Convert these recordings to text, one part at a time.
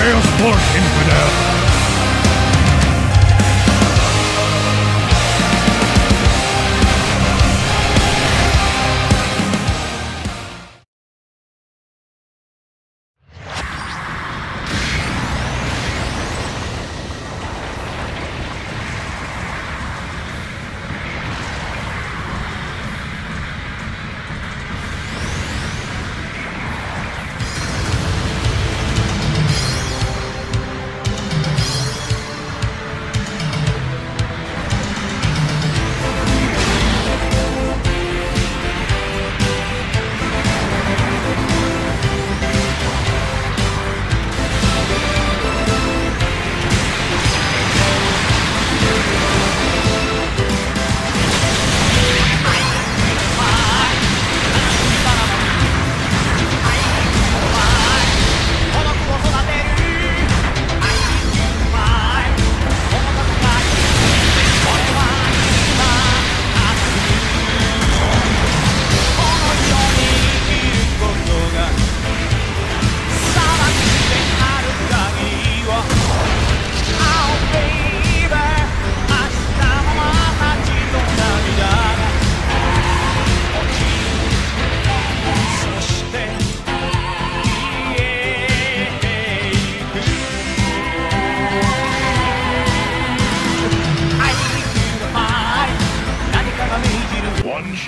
Chaos Born Infidel.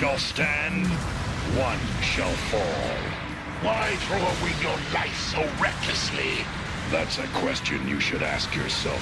Shall stand, one shall fall. Why throw away your life so recklessly? That's a question you should ask yourself.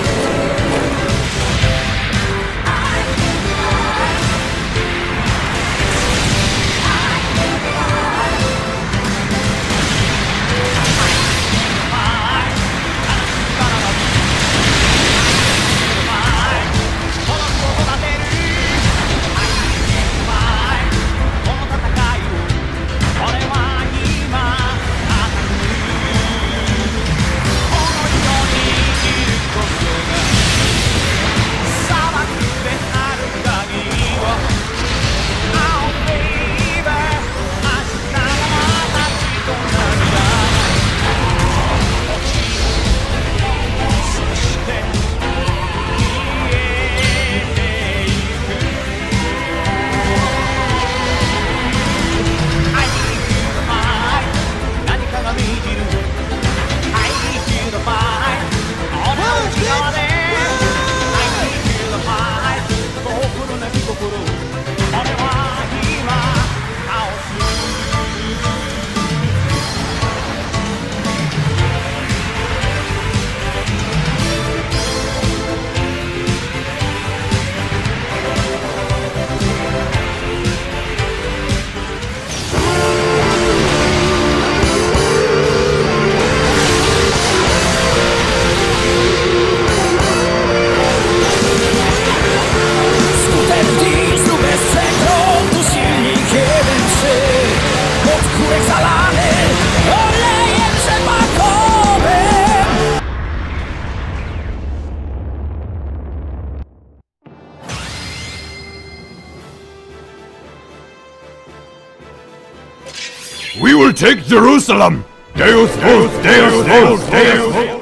take Jerusalem! Deus vult, Deus vult, Deus!